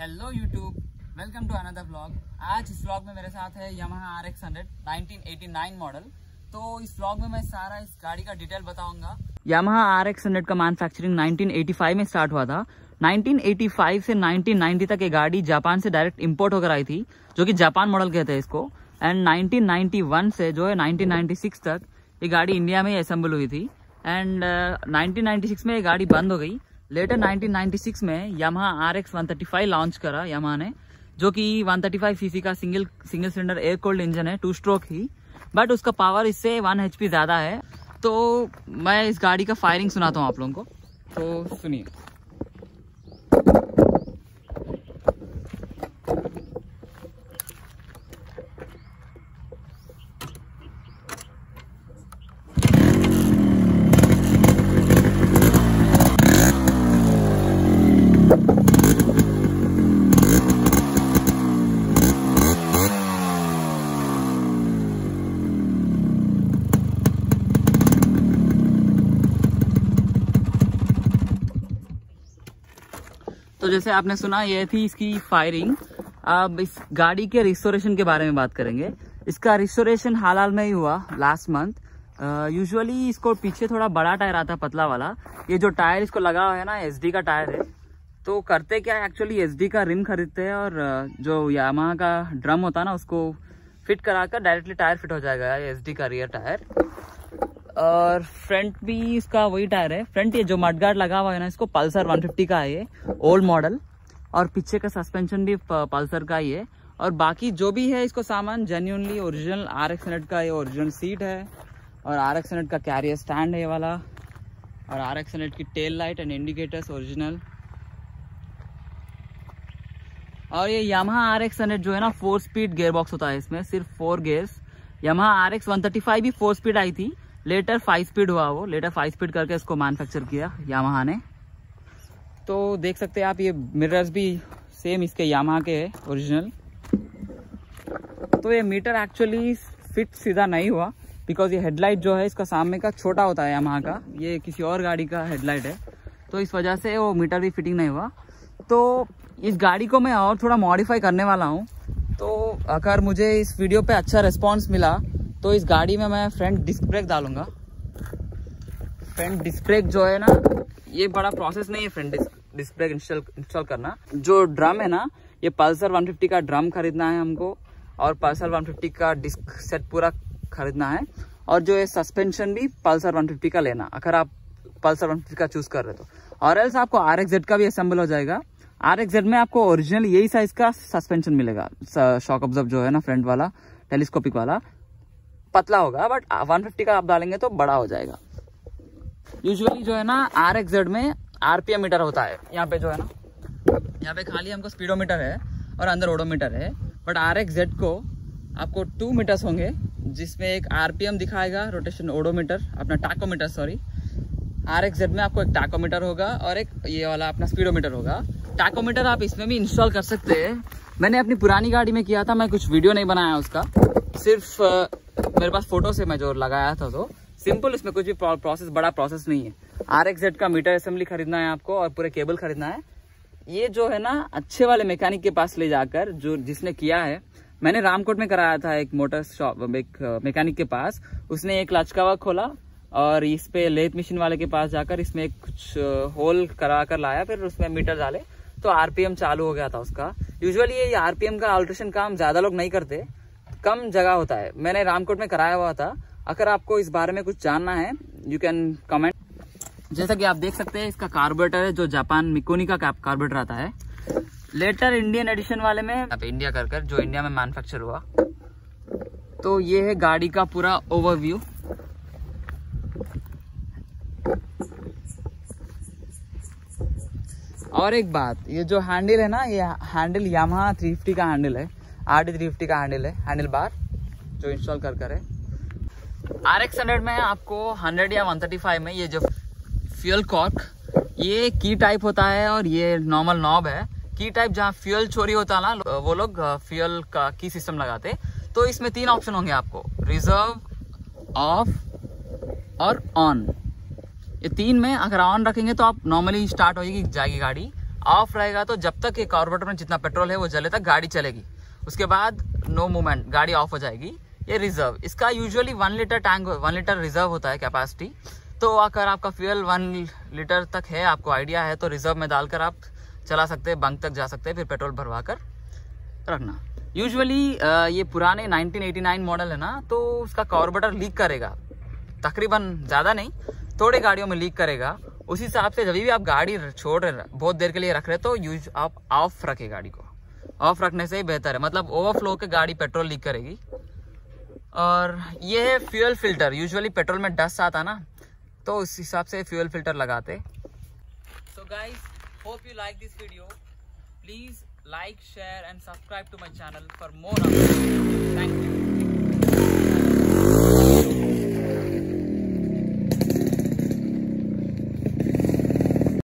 Hello YouTube welcome to another vlog आज इस vlog में मेरे साथ है Yamaha RX 100 1989 मॉडल तो इस व्लॉग में मैं सारा इस गाड़ी का डिटेल बताऊँगा। Yamaha RX 100 का मैन्युफैक्चरिंग 1985 में स्टार्ट हुआ था। 1985 से 1990 तक ये गाड़ी जापान से डायरेक्ट इंपोर्ट होकर आई थी जो कि जापान मॉडल कहते हैं इसको। एंड 1991 से जो है 1996 तक ये गाड़ी इंडिया में असेंबल हुई थी। एंड uh, 1996 में ये गाड़ी बंद हो गई। लेटर 1996 में Yamaha R X one launch करा यमहा ने, जो कि 135 सीसी का single single cylinder air cooled engine है टू स्ट्रोक ही। बट उसका पावर इससे 1 एचपी ज़्यादा है। तो मैं इस गाड़ी का फायरिंग सुनाता हूँ आप लोगों को। तो सुनिए। तो जैसे आपने सुना, ये थी इसकी फायरिंग अब इस गाड़ी के रिस्टोरेशन के बारे में बात करेंगे. इसका रिस्टोरेशन हाल हाल में ही हुआ लास्ट मंथ यूजुअली इसको पीछे थोड़ा बड़ा टायर आता पतला वाला. ये जो टायर इसको लगा हुआ है ना एसडी का टायर है. तो करते क्या है एक्चुअली एसडी का रिम खरीदते हैं और जो यामा का ड्रम होता है ना, उसको फिट कराकर डायरेक्टली टायर फिट हो जाएगा एस का रियर टायर और फ्रंट भी इसका वही टायर है। फ्रंट ये जो मडगार्ड लगा हुआ है ना, इसको पल्सर 150 का है ये ओल्ड मॉडल और पीछे का सस्पेंशन भी पल्सर का ही है। और बाकी जो भी है इसको सामान जेन्यूनली ओरिजिनल आर एक्स का ये ओरिजिनल सीट है। और आर एक्स का कैरियर स्टैंड है ये वाला। और आर एक्स की tail light and indicators original और ये Yamaha RX 100 जो है ना फोर स्पीड गेयर बॉक्स होता है इसमें, सिर्फ़ फोर गियर्स Yamaha RX 135 भी फोर स्पीड आई थी। लेटर फाइव स्पीड हुआ वो। लेटर फाइव स्पीड करके इसको मैनुफेक्चर किया Yamaha ने। तो देख सकते हैं आप, ये मिरर्स भी सेम इसके Yamaha के है ओरिजिनल तो ये मीटर एक्चुअली फिट सीधा नहीं हुआ बिकॉज़ ये हेडलाइट जो है इसका सामने का छोटा होता है Yamaha का। ये किसी और गाड़ी का हेडलाइट है। तो इस वजह से वो मीटर भी फिटिंग नहीं हुआ। तो इस गाड़ी को मैं और थोड़ा मॉडिफाई करने वाला हूँ। तो अगर मुझे इस वीडियो पे अच्छा रिस्पॉन्स मिला तो इस गाड़ी में मैं फ्रंट डिस्क ब्रेक डालूँगा। फ्रंट डिस्क ब्रेक जो है ना, ये बड़ा प्रोसेस नहीं है front disc brake install install करना। जो ड्रम है ना, ये पल्सर 150 का ड्रम खरीदना है हमको, और पल्सर 150 का डिस्क सेट पूरा खरीदना है। और जो ये सस्पेंशन भी पल्सर 150 का लेना, अगर आप पल्सर 150 का चूज़ कर रहे तो। और एल्स आपको आर का भी असेंबल हो जाएगा। आर में आपको ओरिजिनल यही साइज़ का सस्पेंशन मिलेगा शॉक ऑब्ज़र्व जो है ना फ्रंट वाला टेलीस्कोपिक वाला। पतला होगा बट 150 का आप डालेंगे तो बड़ा हो जाएगा। यूजुअली जो है ना आर में आरपीएम मीटर होता है। यहाँ पे जो है ना, यहाँ पे खाली हमको स्पीडोमीटर है और अंदर ओडोमीटर है। बट आर को आपको टू मीटर्स होंगे, जिसमें एक आरपीएम दिखाएगा रोटेशन ओडोमीटर अपना टाकोमीटर सॉरी आर में आपको एक टाकोमीटर होगा और एक ये वाला अपना स्पीडोमीटर होगा। टाकोमीटर आप इसमें भी इंस्टॉल कर सकते हैं। मैंने अपनी पुरानी गाड़ी में किया था, मैं कुछ वीडियो नहीं बनाया उसका। सिर्फ़ मेरे पास फ़ोटो से मैं जो लगाया था तो सिंपल इसमें कुछ भी प्रोसेस बड़ा प्रोसेस नहीं है। आर का मीटर असेंबली खरीदना है आपको और पूरे केबल खरीदना है। ये जो है ना, अच्छे वाले मैकेनिक के पास ले जाकर जो जिसने किया है, मैंने रामकोट में कराया था एक मोटर शॉप एक मैकेनिक के पास। उसने एक लचकावा खोला और इस पे लेथ मशीन वाले के पास जाकर इसमें कुछ होल करा कर लाया, फिर उसमें मीटर डाले। तो आरपीएम चालू हो गया था उसका। यूजुअली ये आरपीएम का अल्ट्रेशन काम ज़्यादा लोग नहीं करते। कम जगह होता है। मैंने रामकोट में कराया हुआ था। अगर आपको इस बारे में कुछ जानना है यू कैन कमेंट जैसा कि आप देख सकते हैं, इसका कार्बोरेटर है, जो जापान मिकोनी का कार्बोरेटर आता है। लेटर इंडियन एडिशन वाले में, यहाँ पे इंडिया कर कर, जो इंडिया में मैन्युफैक्चर हुआ। तो ये है गाड़ी का पूरा ओवरव्यू और एक बात, ये जो हैंडल है ना, ये हैंडल यामाहा 350 का हैंडल है। आर डी थ्री का हैंडल है। हैंडल बार जो इंस्टॉल कर कर आर एक्स हंड्रेड में आपको 100 या 135 में ये जो फ्यूल कॉर्क ये की टाइप होता है और ये नॉर्मल नॉब है। की टाइप जहाँ फ्यूल चोरी होता है ना वो लोग फ्यूल का की सिस्टम लगाते तो इसमें तीन ऑप्शन होंगे आपको। रिज़र्व ऑफ़ और ऑन ये तीन में अगर ऑन रखेंगे तो आप नॉर्मली स्टार्ट होगी जाएगी गाड़ी। ऑफ़ रहेगा तो जब तक ये कार्बोरेटर में जितना पेट्रोल है वो जले तक गाड़ी चलेगी। उसके बाद नो मूवमेंट गाड़ी ऑफ़ हो जाएगी। ये रिज़र्व इसका usually one litre tank one litre reserve होता है कैपेसिटी तो अगर आपका फ्यूल वन लीटर तक है, आपको आइडिया है तो रिज़र्व में डालकर आप चला सकते हैं बंक तक जा सकते हैं, फिर पेट्रोल भरवा कर रखना यूजुअली ये पुराने 1989 मॉडल है ना तो उसका कार्बोरेटर लीक करेगा। तकरीबन ज़्यादा नहीं, थोड़े गाड़ियों में लीक करेगा। उसी हिसाब से जब भी आप गाड़ी छोड़ रहे बहुत देर के लिए रख रहे तो यूज़ आप ऑफ़ रखे गाड़ी को। ऑफ़ रखने से ही बेहतर है। मतलब ओवरफ्लो के गाड़ी पेट्रोल लीक करेगी। और ये है फ्यूल फ़िल्टर यूजुअली पेट्रोल में डस्ट आता ना तो उस हिसाब से फ्यूल फ़िल्टर लगाते। So guys hope you like this video please like, share and subscribe to my for more updates. Thank you.